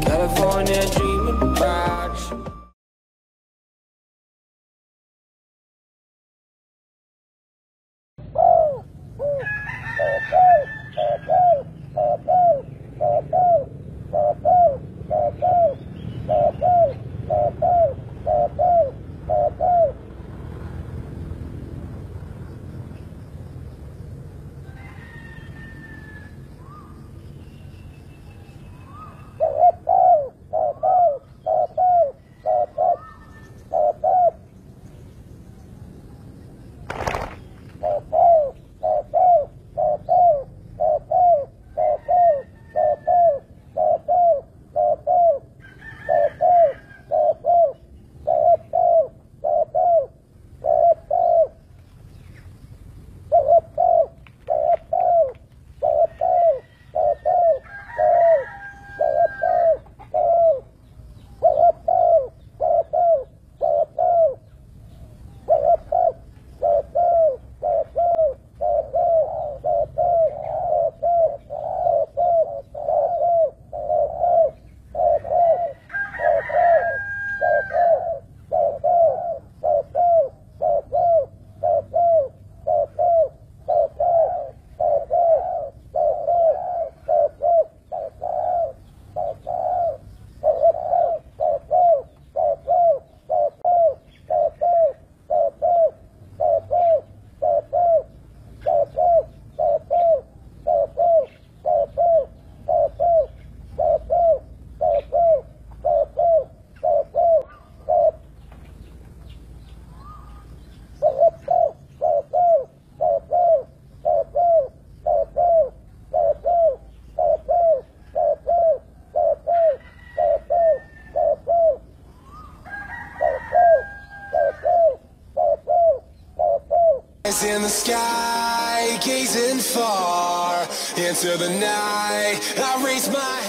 California dreaming about Eyes in the sky, gazing far into the night. I raise my